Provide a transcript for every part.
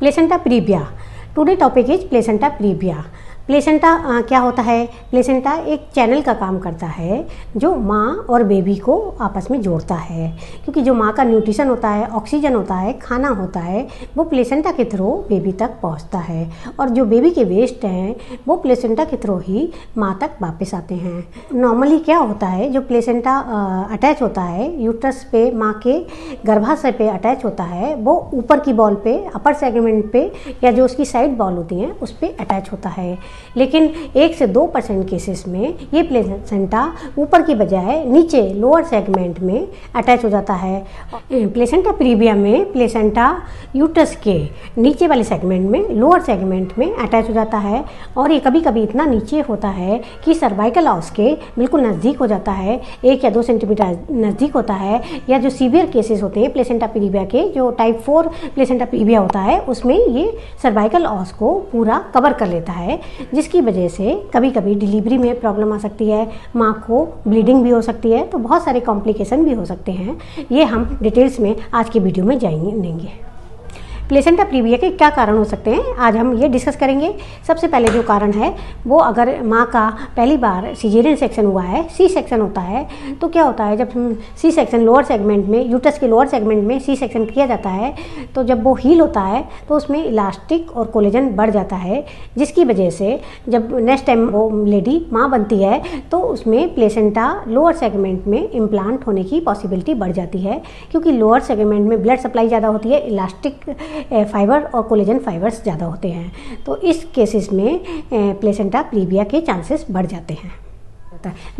Placenta previa today topic is placenta previa placenta क्या होता है? प्लेसेंटा एक चैनल का काम करता है, जो माँ और बेबी को आपस में जोड़ता है। क्योंकि जो माँ का न्यूट्रिशन होता है, ऑक्सीजन होता है, खाना होता है, वो प्लेसेंटा के थ्रू बेबी तक पहुँचता है। और जो बेबी के वेस्ट हैं, वो प्लेसेंटा के थ्रू ही माँ तक वापस आते हैं। नॉर्मली क्या होता है, जो प्लेसेंटा अटैच होता है, यूट्रस पे, माँ के गर्भाशय पे अटैच होता है, वो ऊपर की बॉल पे, अपर सेगमेंट पे, या जो उसकी साइड बॉल होती हैं, उस पर अटैच होता है। लेकिन एक से दो परसेंट केसेस में ये प्लेसेंटा ऊपर की बजाय नीचे लोअर सेगमेंट में अटैच हो जाता है। प्लेसेंटा प्रीविया में प्लेसेंटा यूटस के नीचे वाले सेगमेंट में लोअर सेगमेंट में अटैच हो जाता है और ये कभी कभी इतना नीचे होता है कि सर्वाइकल हाउस के बिल्कुल नज़दीक हो जाता है। एक या दो सेंटीमीटर नज़दीक होता है या जो सीवियर केसेस होते हैं प्लेसेंटा प्रीविया के, जो टाइप फोर प्लेसेंटा प्रीविया होता है, उसमें ये सर्वाइकल हाउस को पूरा कवर कर लेता है। जिसकी वजह से कभी कभी डिलीवरी में प्रॉब्लम आ सकती है, माँ को ब्लीडिंग भी हो सकती है तो बहुत सारे कॉम्प्लिकेशन भी हो सकते हैं। ये हम डिटेल्स में आज की वीडियो में जाएँगे प्लेसेंटा प्रीविया के क्या कारण हो सकते हैं? आज हम ये डिस्कस करेंगे। सबसे पहले जो कारण है, वो अगर माँ का पहली बार सीजेरियन सेक्शन हुआ है सी सेक्शन होता है तो क्या होता है, जब सी सेक्शन लोअर सेगमेंट में यूटस के लोअर सेगमेंट में सी सेक्शन किया जाता है तो जब वो हील होता है तो उसमें इलास्टिक और कोलेजन बढ़ जाता है, जिसकी वजह से जब नेक्स्ट टाइम वो लेडी माँ बनती है तो उसमें प्लेसेंटा लोअर सेगमेंट में इम्प्लांट होने की पॉसिबिलिटी बढ़ जाती है, क्योंकि लोअर सेगमेंट में ब्लड सप्लाई ज़्यादा होती है इलास्टिक फाइबर और कोलेजन फाइबर्स ज़्यादा होते हैं। तो इस केसेस में प्लेसेंटा प्रीविया के चांसेस बढ़ जाते हैं।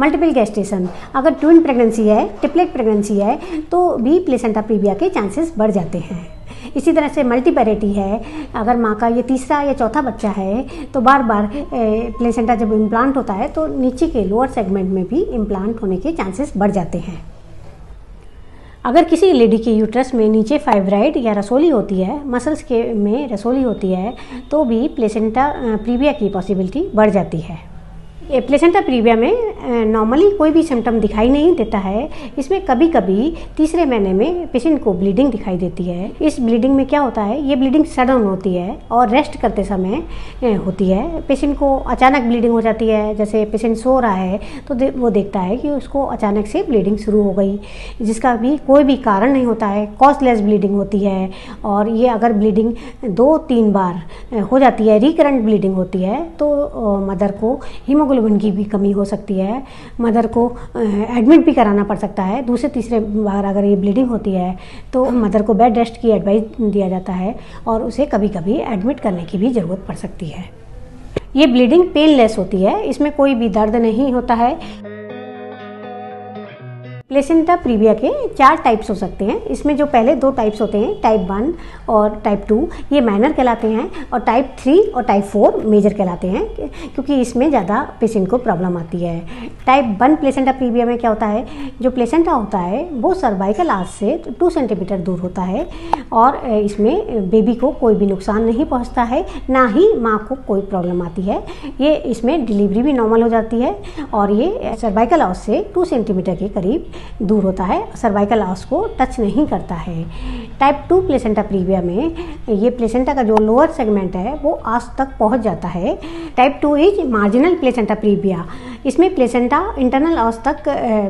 मल्टीपल गेस्टेशन अगर ट्विन प्रेगनेंसी है ट्रिपलेट प्रेगनेंसी है तो भी प्लेसेंटा प्रीविया के चांसेस बढ़ जाते हैं। इसी तरह से मल्टीपैरिटी है। अगर माँ का ये तीसरा या चौथा बच्चा है तो बार बार प्लेसेंटा जब इम्प्लांट होता है तो नीचे के लोअर सेगमेंट में भी इम्प्लांट होने के चांसेस बढ़ जाते हैं। अगर किसी लेडी के यूट्रस में नीचे फाइब्राइड या रसोली होती है मसल्स के में रसोली होती है तो भी प्लेसेंटा प्रीविया की पॉसिबिलिटी बढ़ जाती है। प्लेसेंटा प्रीविया में नॉर्मली कोई भी सिम्टम दिखाई नहीं देता है। इसमें कभी कभी तीसरे महीने में पेशेंट को ब्लीडिंग दिखाई देती है। इस ब्लीडिंग में क्या होता है? ये ब्लीडिंग सडन होती है और रेस्ट करते समय होती है। पेशेंट को अचानक ब्लीडिंग हो जाती है। जैसे पेशेंट सो रहा है तो दे, वो देखता है कि उसको अचानक से ब्लीडिंग शुरू हो गई जिसका भी कोई भी कारण नहीं होता है। कॉजलेस ब्लीडिंग होती है और ये अगर ब्लीडिंग दो तीन बार हो जाती है रिकरेंट ब्लीडिंग होती है तो मदर को हीमोग्लोबिन हीमोग्लोबिन की भी कमी हो सकती है। मदर को एडमिट भी कराना पड़ सकता है। दूसरे, तीसरे बार अगर ये ब्लीडिंग होती है तो मदर को बेड रेस्ट की एडवाइस दिया जाता है और उसे कभी कभी एडमिट करने की भी ज़रूरत पड़ सकती है। ये ब्लीडिंग पेनलेस होती है। इसमें कोई भी दर्द नहीं होता है। प्लेसेंटा प्रीविया के चार टाइप्स हो सकते हैं। इसमें जो पहले दो टाइप्स होते हैं टाइप वन और टाइप टू ये माइनर कहलाते हैं और टाइप थ्री और टाइप फोर मेजर कहलाते हैं, क्योंकि इसमें ज़्यादा पेशेंट को प्रॉब्लम आती है। टाइप वन प्लेसेंटा प्रीविया में क्या होता है? जो प्लेसेंटा होता है, वो सर्वाइकल आज से टू सेंटीमीटर दूर होता है और इसमें बेबी को कोई भी नुकसान नहीं पहुँचता है, ना ही माँ को कोई प्रॉब्लम आती है। ये इसमें डिलीवरी भी नॉर्मल हो जाती है और ये सर्वाइकल हाउस से टू सेंटीमीटर के करीब दूर होता है सर्वाइकल हाउस को टच नहीं करता है। टाइप टू प्लेसेंटा प्रीविया में ये प्लेसेंटा का जो लोअर सेगमेंट है, वो आस तक पहुँच जाता है। Type two is marginal placenta previa इसमें प्लेसेंटा इंटरनल हाउस तक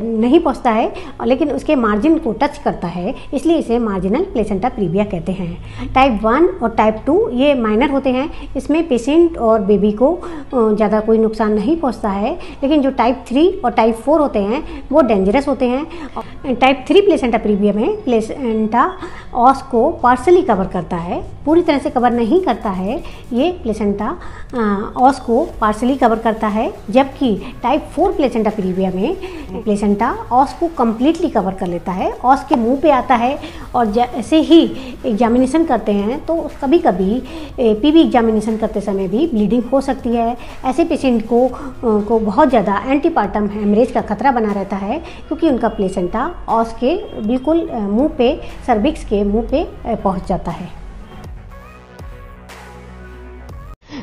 नहीं पहुँचता है, लेकिन उसके मार्जिन को टच करता है, इसलिए इसे मार्जिनल प्लेसेंटा प्रीविया कहते हैं। टाइप वन और टाइप टू ये माइनर होते हैं। इसमें पेशेंट और बेबी को ज़्यादा कोई नुकसान नहीं पहुँचता है, लेकिन जो टाइप थ्री और टाइप फोर होते हैं, वो डेंजरस होते हैं। टाइप थ्री प्लेसेंटा प्रीवियम है प्लेसेंटा ऑस को पार्सली कवर करता है, पूरी तरह से कवर नहीं करता है, ये प्लेसेंटा ऑस को पार्सली कवर करता है, जबकि टाइप फोर प्लेसेंटा प्रीवियम में प्लेसेंटा ऑस को कम्प्लीटली कवर कर लेता है ऑस के मुँह पे आता है, और जैसे ही एग्जामिनेशन करते हैं तो कभी कभी पीवी एग्जामिनेशन करते समय भी ब्लीडिंग हो सकती है। ऐसे पेशेंट को को बहुत ज़्यादा एंटीपार्टम हेमरेज का खतरा बना रहता है, क्योंकि उनका प्लेसेंटा ऑस के बिल्कुल मुँह पे सर्विक्स के मुँह पे पहुँच जाता है।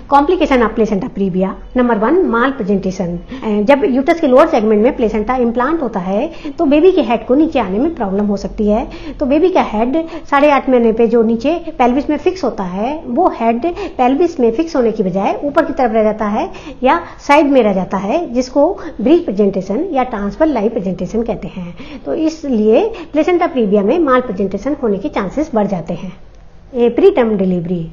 Complication of placenta previa number one malpresentation जब यूटस के लोअर सेगमेंट में प्लेसेंटा इम्प्लांट होता है तो बेबी के हेड को नीचे आने में प्रॉब्लम हो सकती है। तो बेबी का हेड साढ़े आठ महीने पे जो नीचे पेल्विस में फिक्स होता है, वो हेड पेल्विस में फिक्स होने की बजाय ऊपर की तरफ़ रह जाता है या साइड में रह जाता है, जिसको ब्रीफ प्रेजेंटेशन या ट्रांसफ़र लाइव प्रेजेंटेशन कहते हैं। तो इसलिए प्लेसेंटा प्रीविया में माल प्रेजेंटेशन होने के चांसेस बढ़ जाते हैं। Pre term delivery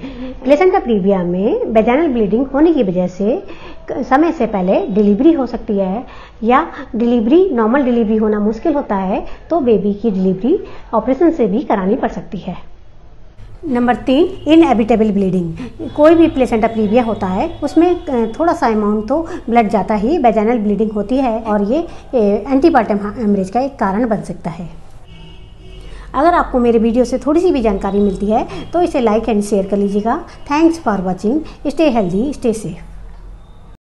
placenta previa में वेजाइनल ब्लीडिंग होने की वजह से समय से पहले डिलीवरी हो सकती है, या डिलीवरी नॉर्मल डिलीवरी होना मुश्किल होता है तो बेबी की डिलीवरी ऑपरेशन से भी करानी पड़ सकती है। नंबर तीन इनएबिटेबल ब्लीडिंग कोई भी प्लेसेंटा प्रीविया होता है, उसमें थोड़ा सा अमाउंट तो ब्लड जाता ही वेजाइनल ब्लीडिंग होती है, और ये एंटीपार्टम हेमरेज का एक कारण बन सकता है। अगर आपको मेरे वीडियो से थोड़ी सी भी जानकारी मिलती है तो इसे लाइक एंड शेयर कर लीजिएगा। Thanks for watching stay healthy stay safe